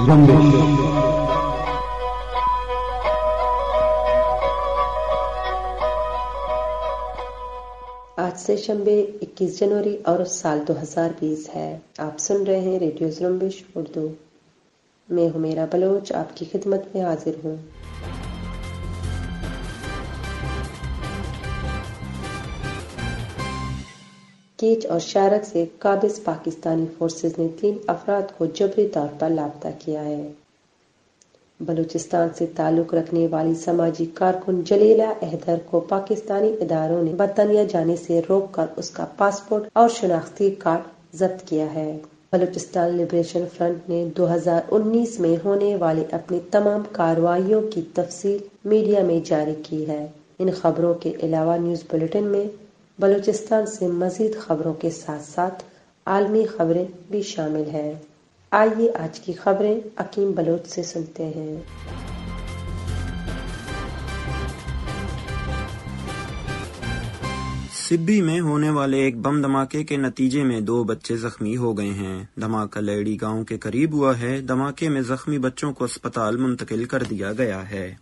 آج سے شمبے اکیس جنوری اور سال دو ہزار بیس ہے۔ آپ سن رہے ہیں ریڈیو زرمبش اردو میں ہوں میرا بلوچ، آپ کی خدمت میں حاضر ہوں۔ کیچ اور شارک سے قابض پاکستانی فورسز نے تین افراد کو جبری طور پر لاپتہ کیا ہے۔ بلوچستان سے تعلق رکھنے والی سماجی کارکن جلیلہ احدر کو پاکستانی اداروں نے برطانیہ جانے سے روک کر اس کا پاسپورٹ اور شناختی کارڈ ضبط کیا ہے۔ بلوچستان لبریشن فرنٹ نے دو ہزار انیس میں ہونے والی اپنی تمام کاروائیوں کی تفصیل میڈیا میں جاری کی ہے۔ ان خبروں کے علاوہ نیوز بلٹن میں بلوچستان سے مزید خبروں کے ساتھ ساتھ عالمی خبریں بھی شامل ہیں۔ آئیے آج کی خبریں عکیم بلوچ سے سنتے ہیں۔ سبی میں ہونے والے ایک بم دھماکے کے نتیجے میں دو بچے زخمی ہو گئے ہیں۔ دھماکہ لیڑی گاؤں کے قریب ہوا ہے۔ دھماکے میں زخمی بچوں کو اسپتال منتقل کر دیا گیا ہے۔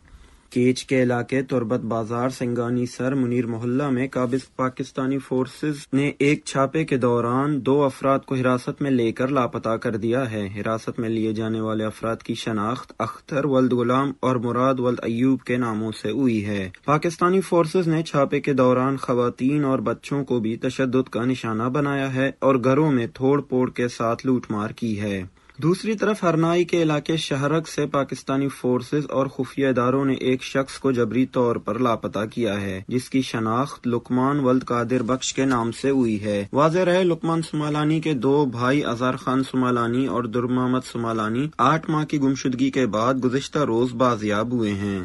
کیچ کے علاقے تربت بازار سنگانی سر منیر محلہ میں قابض پاکستانی فورسز نے ایک چھاپے کے دوران دو افراد کو حراست میں لے کر لاپتہ کر دیا ہے۔ حراست میں لیے جانے والے افراد کی شناخت اختر ولد غلام اور مراد ولد ایوب کے ناموں سے ہوئی ہے۔ پاکستانی فورسز نے چھاپے کے دوران خواتین اور بچوں کو بھی تشدد کا نشانہ بنایا ہے اور گھروں میں تھوڑ پوڑ کے ساتھ لوٹ مار کی ہے۔ دوسری طرف ہرنائی کے علاقے شہرک سے پاکستانی فورسز اور خفیہ اداروں نے ایک شخص کو جبری طور پر لاپتہ کیا ہے، جس کی شناخت لکمان ولد قادر بخش کے نام سے ہوئی ہے۔ واضح رہے لکمان سمالانی کے دو بھائی اظہر خان سمالانی اور درمامد سمالانی آٹھ ماہ کی گمشدگی کے بعد گزشتہ روز بازیاب ہوئے ہیں۔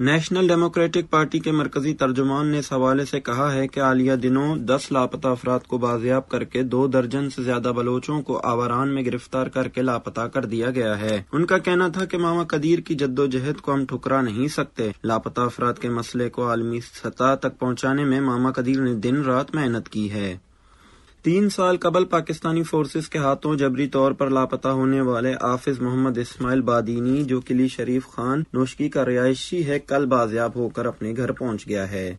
نیشنل ڈیموکریٹک پارٹی کے مرکزی ترجمان نے اس حوالے سے کہا ہے کہ عالیہ دنوں دس لاپتہ افراد کو بازیاب کر کے دو درجن سے زیادہ بلوچوں کو آوران میں گرفتار کر کے لاپتہ کر دیا گیا ہے۔ ان کا کہنا تھا کہ ماما قدیر کی جد و جہد کو ہم ٹھکرا نہیں سکتے۔ لاپتہ افراد کے مسئلے کو عالمی سطح تک پہنچانے میں ماما قدیر نے دن رات محنت کی ہے۔ تین سال قبل پاکستانی فورسز کے ہاتھوں جبری طور پر لاپتہ ہونے والے آفز محمد اسماعیل بادینی، جو کلی شریف خان نوشکی کا رہائشی ہے، کل بازیاب ہو کر اپنے گھر پہنچ گیا ہے۔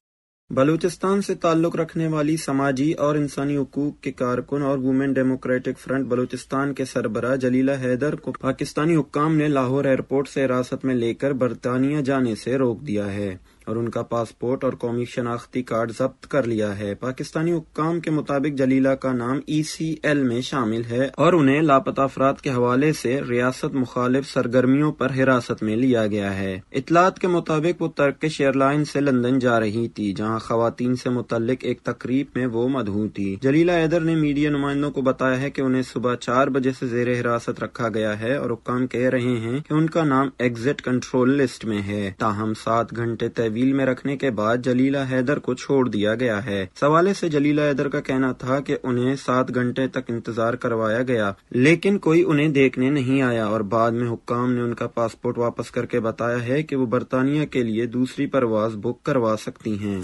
بلوچستان سے تعلق رکھنے والی سماجی اور انسانی حقوق کے کارکن اور وومن ڈیموکریٹک فرنٹ بلوچستان کے سربراہ جلیلہ حیدر کو پاکستانی حکام نے لاہور ایئرپورٹ سے حراست میں لے کر برطانیہ جانے سے روک دیا ہے۔ اور ان کا پاسپورٹ اور قومی شناختی کارڈ ضبط کر لیا ہے۔ پاکستانی حکام کے مطابق جلیلہ کا نام ای سی ایل میں شامل ہے اور انہیں لاپتہ افراد کے حوالے سے ریاست مخالف سرگرمیوں پر حراست میں لیا گیا ہے۔ اطلاعات کے مطابق وہ ترکش ایئر لائن سے لندن جا رہی تھی، جہاں خواتین سے متعلق ایک تقریب میں وہ مدہو تھی۔ جلیلہ ایدر نے میڈیا نمائندوں کو بتایا ہے کہ انہیں صبح چار بجے سے زیر حراست رکھا گیا ہے اور حکام کہہ رہے ہیں کہ ان کا نام ایگزٹ کنٹرول لسٹ میں ہے۔ تاہم، سات گھنٹے طویل میں رکھنے کے بعد جلیلہ حیدر کو چھوڑ دیا گیا ہے۔ سوالے سے جلیلہ حیدر کا کہنا تھا کہ انہیں سات گھنٹے تک انتظار کروایا گیا، لیکن کوئی انہیں دیکھنے نہیں آیا اور بعد میں حکام نے ان کا پاسپورٹ واپس کر کے بتایا ہے کہ وہ برطانیہ کے لیے دوسری پرواز بک کروا سکتی ہیں۔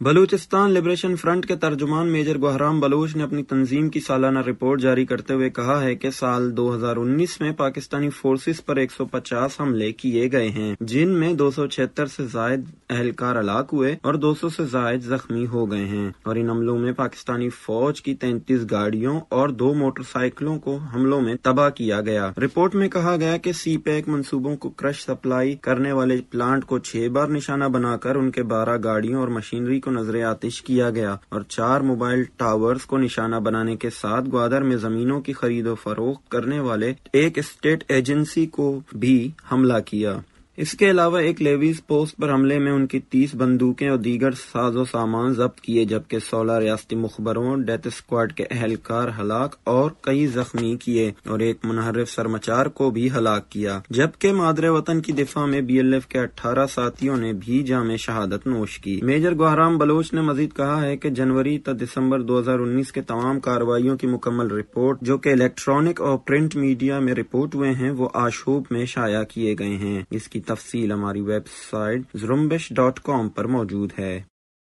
بلوچستان لبریشن فرنٹ کے ترجمان میجر گہرام بلوچ نے اپنی تنظیم کی سالانہ رپورٹ جاری کرتے ہوئے کہا ہے کہ سال دو ہزار انیس میں پاکستانی فورسز پر ایک سو پچاس حملے کیے گئے ہیں، جن میں دو سو چھہتر سے زائد اہلکار ہلاک ہوئے اور دو سو سے زائد زخمی ہو گئے ہیں۔ اور ان حملوں میں پاکستانی فوج کی تینتیس گاڑیوں اور دو موٹر سائیکلوں کو حملوں میں تباہ کیا گیا۔ رپورٹ میں کہا گیا کہ سی پیک منصوبوں کو کرش سپلائی کرنے والے پلانٹ کو چھ بار نشانہ بنا کر ان کے بارہ گاڑیوں اور مشینری کو کو نظر آتش کیا گیا اور چار موبائل ٹاورز کو نشانہ بنانے کے ساتھ گوادر میں زمینوں کی خرید و فروخت کرنے والے ایک اسٹیٹ ایجنسی کو بھی حملہ کیا۔ اس کے علاوہ ایک لیویز پوسٹ پر حملے میں ان کی تیس بندوقیں اور دیگر ساز و سامان ضبط کیے، جبکہ سولہ ریاستی مخبروں، ڈیتھ اسکواڈ کے اہلکار ہلاک اور کئی زخمی کیے اور ایک منحرف سرمچار کو بھی ہلاک کیا۔ جبکہ مادر وطن کی دفاع میں بی ایل ایف کے اٹھارہ ساتھیوں نے بھی جامع شہادت نوش کی۔ میجر گوہرام بلوچ نے مزید کہا ہے کہ جنوری تا دسمبر دو ہزار انیس کے تمام کاروائیوں کی مکمل رپورٹ جو کہ الیکٹرانک اور پرنٹ میڈیا میں رپورٹ ہوئے ہیں، وہ آشوب میں شائع کیے گئے ہیں۔ اس کی تفصیل ہماری website Zrumbesh dot com پر موجود ہے۔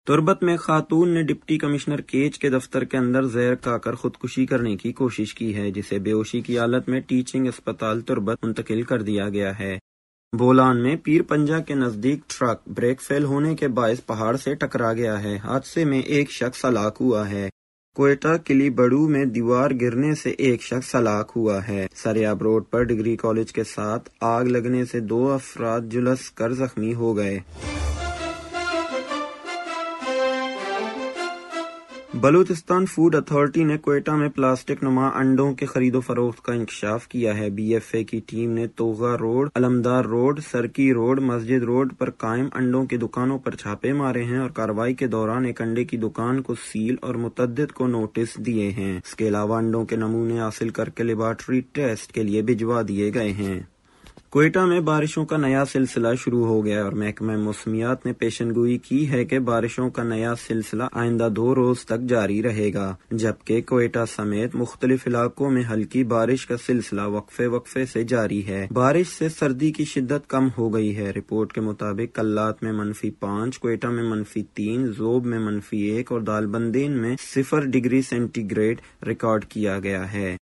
تربت میں خاتون نے ڈپٹی کمشنر کیچ کے دفتر کے اندر زیر کا کر خودکشی کرنے کی کوشش کی ہے، جسے بے ہوشی کی حالت میں ٹیچنگ اسپتال تربت منتقل کر دیا گیا ہے۔ بولان میں پیر پنجا کے نزدیک ٹرک بریک فیل ہونے کے باعث پہاڑ سے ٹکرا گیا ہے۔ حادثے میں ایک شخص ہلاک ہوا ہے۔ کوئٹہ کلی بڑو میں دیوار گرنے سے ایک شخص ہلاک ہوا ہے۔ سریاب روڈ پر ڈگری کالج کے ساتھ آگ لگنے سے دو افراد جلس کر زخمی ہو گئے۔ بلوچستان فوڈ اتھارٹی نے کوئٹہ میں پلاسٹک نما انڈوں کے خرید و فروخت کا انکشاف کیا ہے۔ بی ایف اے کی ٹیم نے Togha road, Alamdar road, Sirki road, Masjid road پر قائم انڈوں کی دکانوں پر چھاپے مارے ہیں اور کاروائی کے دوران ایک انڈے کی دکان کو سیل اور متعدد کو نوٹس دیے ہیں۔ اس کے علاوہ انڈوں کے نمونے حاصل کر کے لیبارٹری ٹیسٹ کے لیے بھجوا دیے گئے ہیں۔ کوئٹہ میں بارشوں کا نیا سلسلہ شروع ہو گیا اور محکمہ موسمیات نے پیشن گوئی کی ہے کہ بارشوں کا نیا سلسلہ آئندہ دو روز تک جاری رہے گا، جبکہ کوئٹہ سمیت مختلف علاقوں میں ہلکی بارش کا سلسلہ وقفے وقفے سے جاری ہے۔ بارش سے سردی کی شدت کم ہو گئی ہے۔ رپورٹ کے مطابق، کلات میں منفی پانچ، کوئٹہ میں منفی تین، زوب میں منفی ایک اور دال بندین میں صفر ڈگری سینٹی گریڈ ریکارڈ کیا گیا ہے۔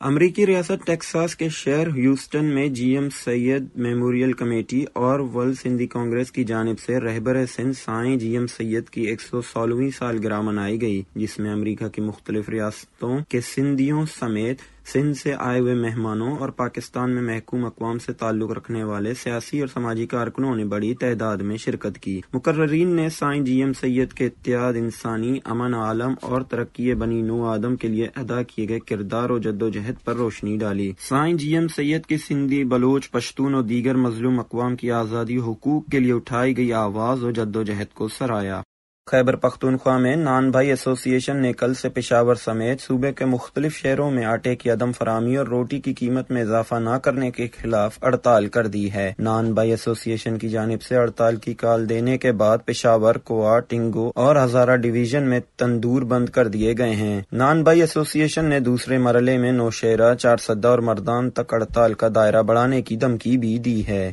امریکی ریاست ٹیکساس کے شہر ہیوسٹن میں G M Syed memorial committee اور ورلڈ سندھی کانگریس کی جانب سے رہبر سندھ سائیں جی ایم سید کی ایک سو سولہویں سالگرہ منائی گئی، جس میں امریکہ کی مختلف ریاستوں کے سندھیوں سمیت سندھ سے آئے ہوئے مہمانوں اور پاکستان میں محکوم اقوام سے تعلق رکھنے والے سیاسی اور سماجی کارکنوں نے بڑی تعداد میں شرکت کی۔ مقررین نے سائیں جی ایم سید کے اتحاد انسانی، امن عالم اور ترقی بنی نو آدم کے لیے ادا کیے گئے کردار و جد و جہد پر روشنی ڈالی۔ سائیں جی ایم سید کی سندھی بلوچ، پشتون اور دیگر مظلوم اقوام کی آزادی حقوق کے لیے اٹھائی گئی آواز و جد و جہد کو سرایا خیبر پختونخوا میں نان بھائی ایسوسی ایشن نے کل سے پشاور سمیت صوبے کے مختلف شہروں میں آٹے کی عدم فراہمی اور روٹی کی قیمت میں اضافہ نہ کرنے کے خلاف ہڑتال کر دی ہے۔ نان بھائی ایسوسی ایشن کی جانب سے ہڑتال کی کال دینے کے بعد پشاور کوا ٹنگو اور ہزارہ ڈویژن میں تندور بند کر دیے گئے ہیں۔ نان بھائی ایسوسی ایشن نے دوسرے مرحلے میں نوشیرہ چار سدہ اور مردان تک ہڑتال کا دائرہ بڑھانے کی دھمکی بھی دی ہے۔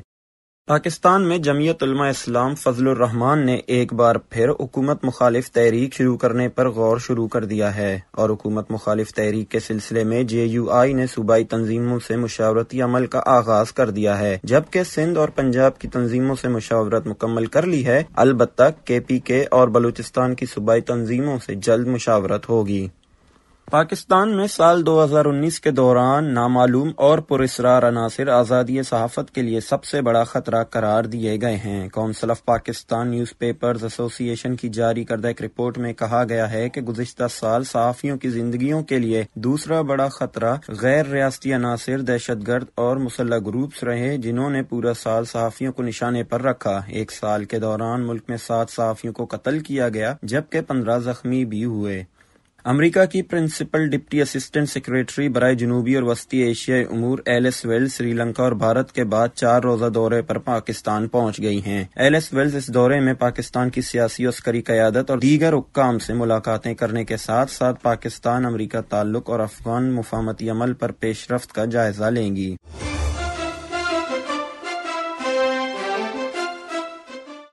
پاکستان میں جمعیت علماء اسلام فضل الرحمان نے ایک بار پھر حکومت مخالف تحریک شروع کرنے پر غور شروع کر دیا ہے اور حکومت مخالف تحریک کے سلسلے میں جے یو آئی نے صوبائی تنظیموں سے مشاورتی عمل کا آغاز کر دیا ہے، جبکہ سندھ اور پنجاب کی تنظیموں سے مشاورت مکمل کر لی ہے، البتہ کے پی کے اور بلوچستان کی صوبائی تنظیموں سے جلد مشاورت ہوگی۔ پاکستان میں سال دو ہزار انیس کے دوران نامعلوم اور پراسرار عناصر آزادی صحافت کے لیے سب سے بڑا خطرہ قرار دیے گئے ہیں۔ Council of Pakistan newspapers association کی جاری کردہ ایک رپورٹ میں کہا گیا ہے کہ گزشتہ سال صحافیوں کی زندگیوں کے لیے دوسرا بڑا خطرہ غیر ریاستی عناصر دہشت گرد اور مسلح گروپس رہے جنہوں نے پورا سال صحافیوں کو نشانے پر رکھا۔ ایک سال کے دوران ملک میں سات صحافیوں کو قتل کیا گیا جبکہ پندرہ زخمی بھی ہوئے۔ امریکہ کی پرنسپل ڈپٹی اسسٹنٹ سیکریٹری برائے جنوبی اور وسطی ایشیائی امور ایلس ویلز سری لنکا اور بھارت کے بعد چار روزہ دورے پر پاکستان پہنچ گئی ہیں۔ ایلس ویلز اس دورے میں پاکستان کی سیاسی و عسکری قیادت اور دیگر حکام سے ملاقاتیں کرنے کے ساتھ ساتھ پاکستان امریکہ تعلق اور افغان مفاہمتی عمل پر پیش رفت کا جائزہ لیں گی۔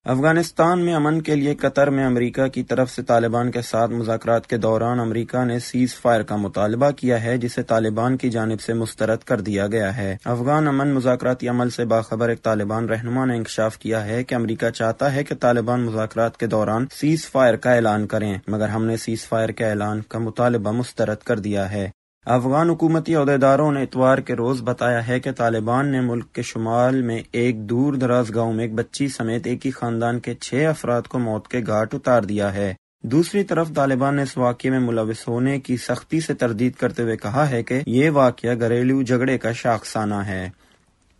افغانستان میں امن کے لیے قطر میں امریکہ کی طرف سے طالبان کے ساتھ مذاکرات کے دوران امریکہ نے سیز فائر کا مطالبہ کیا ہے، جسے طالبان کی جانب سے مسترد کر دیا گیا ہے۔ افغان امن مذاکراتی عمل سے باخبر ایک طالبان رہنما نے انکشاف کیا ہے کہ امریکہ چاہتا ہے کہ طالبان مذاکرات کے دوران سیز فائر کا اعلان کریں، مگر ہم نے سیز فائر کے اعلان کا مطالبہ مسترد کر دیا ہے۔ افغان حکومتی عہدیداروں نے اتوار کے روز بتایا ہے کہ طالبان نے ملک کے شمال میں ایک دور دراز گاؤں میں ایک بچی سمیت ایک ہی خاندان کے چھ افراد کو موت کے گھاٹ اتار دیا ہے۔ دوسری طرف طالبان نے اس واقعے میں ملوث ہونے کی سختی سے تردید کرتے ہوئے کہا ہے کہ یہ واقعہ گھریلو جھگڑے کا شاخسانہ ہے۔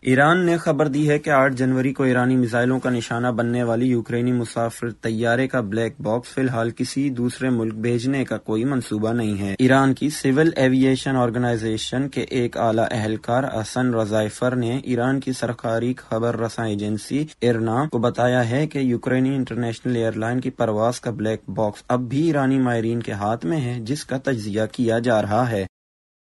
ایران نے خبر دی ہے کہ آٹھ جنوری کو ایرانی میزائلوں کا نشانہ بننے والی یوکرینی مسافر طیارے کا بلیک باکس فی الحال کسی دوسرے ملک بھیجنے کا کوئی منصوبہ نہیں ہے۔ ایران کی سول ایویشن آرگنائزیشن کے ایک اعلی اہلکار احسن رضائفر نے ایران کی سرکاری خبر رساں ایجنسی ارنا کو بتایا ہے کہ یوکرینی انٹرنیشنل ایئر لائن کی پرواز کا بلیک باکس اب بھی ایرانی ماہرین کے ہاتھ میں ہے، جس کا تجزیہ کیا جا رہا ہے۔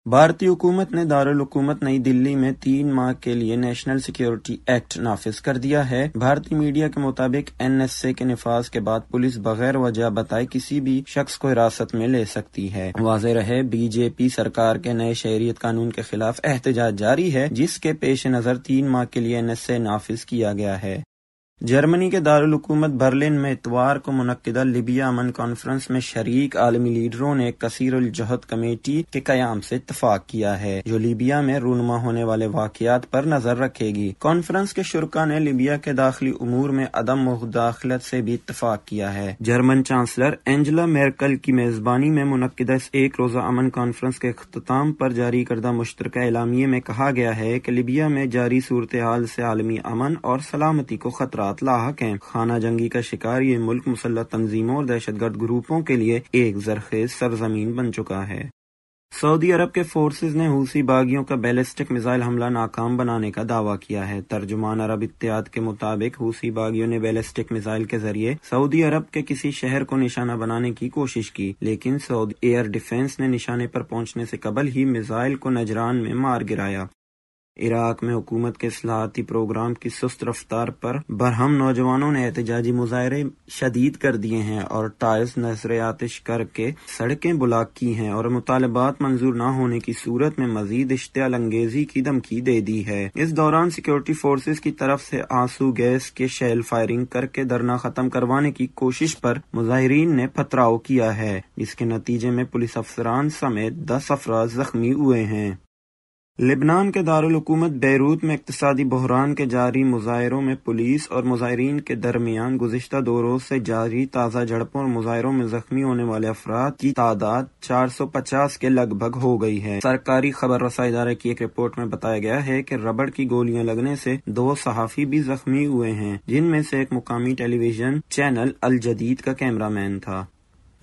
بھارتی حکومت نے دارالحکومت نئی دلی میں تین ماہ کے لیے نیشنل سیکیورٹی ایکٹ نافذ کر دیا ہے۔ بھارتی میڈیا کے مطابق این ایس اے کے نفاذ کے بعد پولیس بغیر وجہ بتائے کسی بھی شخص کو حراست میں لے سکتی ہے۔ واضح رہے، بی جے پی سرکار کے نئے شہریت قانون کے خلاف احتجاج جاری ہے، جس کے پیش نظر تین ماہ کے لیے این ایس اے نافذ کیا گیا ہے۔ جرمنی کے دارالحکومت برلن میں اتوار کو منعقدہ لیبیا امن کانفرنس میں شریک عالمی لیڈروں نے کثیر الجہد کمیٹی کے قیام سے اتفاق کیا ہے، جو لیبیا میں رونما ہونے والے واقعات پر نظر رکھے گی۔ کانفرنس کے شرکا نے لیبیا کے داخلی امور میں عدم مداخلت سے بھی اتفاق کیا ہے۔ جرمن چانسلر اینجلا میرکل کی میزبانی میں منعقدہ اس ایک روزہ امن کانفرنس کے اختتام پر جاری کردہ مشترکہ اعلامیے میں کہا گیا ہے کہ لیبیا میں جاری صورتحال سے عالمی امن اور سلامتی کو خطرات لاحق ہیں۔ خانہ جنگی کا شکار یہ ملک مسلح تنظیموں اور دہشت گرد گروپوں کے لیے ایک زرخیز سرزمین بن چکا ہے۔ سعودی عرب کے فورسز نے حوثی باغیوں کا بیلسٹک میزائل حملہ ناکام بنانے کا دعویٰ کیا ہے۔ ترجمان عرب اتحاد کے مطابق حوثی باغیوں نے بیلسٹک میزائل کے ذریعے سعودی عرب کے کسی شہر کو نشانہ بنانے کی کوشش کی، لیکن سعودی ایئر ڈیفنس نے نشانے پر پہنچنے سے قبل ہی میزائل کو نجران میں مار گرایا۔ عراق میں حکومت کے اصلاحاتی پروگرام کی سست رفتار پر برہم نوجوانوں نے احتجاجی مظاہرے شدید کر دیے ہیں اور ٹائرز نظر آتش کر کے سڑکیں بلاک کی ہیں اور مطالبات منظور نہ ہونے کی صورت میں مزید اشتعال انگیزی کی دھمکی دے دی ہے۔ اس دوران سیکورٹی فورسز کی طرف سے آنسو گیس کے شیل فائرنگ کر کے دھرنا ختم کروانے کی کوشش پر مظاہرین نے پتھراؤ کیا ہے۔ جس کے نتیجے میں پولیس افسران سمیت دس افراد زخمی ہوئے ہیں۔ لبنان کے دارالحکومت بیروت میں اقتصادی بحران کے جاری مظاہروں میں پولیس اور مظاہرین کے درمیان گزشتہ دو روز سے جاری تازہ جھڑپوں اور مظاہروں میں زخمی ہونے والے افراد کی تعداد چار سو پچاس کے لگ بھگ ہو گئی ہے۔ سرکاری خبر رسائی ادارے کی ایک رپورٹ میں بتایا گیا ہے کہ ربڑ کی گولیاں لگنے سے دو صحافی بھی زخمی ہوئے ہیں، جن میں سے ایک مقامی ٹیلی ویژن چینل الجدید کا کیمرہ مین تھا۔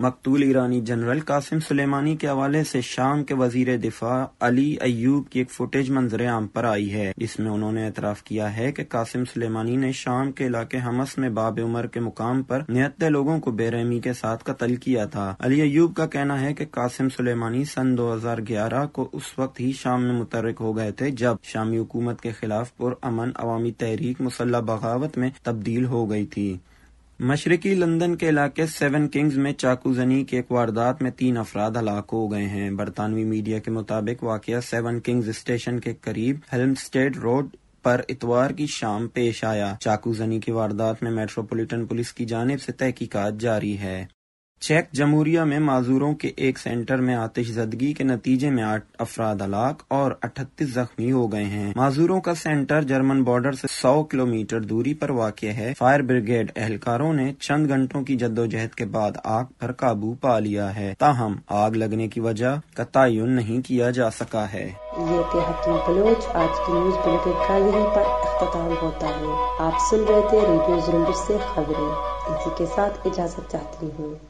مقتول ایرانی جنرل قاسم سلیمانی کے حوالے سے شام کے وزیر دفاع علی ایوب کی ایک فوٹیج منظر عام پر آئی ہے۔ جس میں انہوں نے اعتراف کیا ہے کہ قاسم سلیمانی نے شام کے علاقے حمس میں باب عمر کے مقام پر نہتے لوگوں کو بے رحمی کے ساتھ قتل کیا تھا۔ علی ایوب کا کہنا ہے کہ قاسم سلیمانی سن دو ہزار گیارہ کو اس وقت ہی شام میں مترک ہو گئے تھے جب شامی حکومت کے خلاف پر امن عوامی تحریک مسلح بغاوت میں تبدیل ہو گئی تھی۔ مشرقی لندن کے علاقے سیون کنگز میں چاقو زنی کے ایک واردات میں تین افراد ہلاک ہو گئے ہیں۔ برطانوی میڈیا کے مطابق واقعہ سیون کنگز اسٹیشن کے قریب ہیلم اسٹیٹ روڈ پر اتوار کی شام پیش آیا۔ چاقو زنی کی واردات میں میٹروپولیٹن پولیس کی جانب سے تحقیقات جاری ہے۔ چیک جمہوریہ میں معذوروں کے ایک سینٹر میں آتش زدگی کے نتیجے میں آٹھ افراد ہلاک اور اٹھتیس زخمی ہو گئے ہیں۔ معذوروں کا سینٹر جرمن بارڈر سے سو کلومیٹر دوری پر واقع ہے۔ فائر بریگیڈ اہلکاروں نے چند گھنٹوں کی جدوجہد کے بعد آگ پر قابو پا لیا ہے۔ تاہم، آگ لگنے کی وجہ کا تعین نہیں کیا جا سکا ہے۔ یہ تھے حکیم بلوچ آج کی نیوز بلٹن کا یہیں پر اختتام ہوتا ہے۔ آپ سن رہے تھے ریڈیو سے خبریں۔ اسی کے ساتھ اجازت چاہتی ہوں۔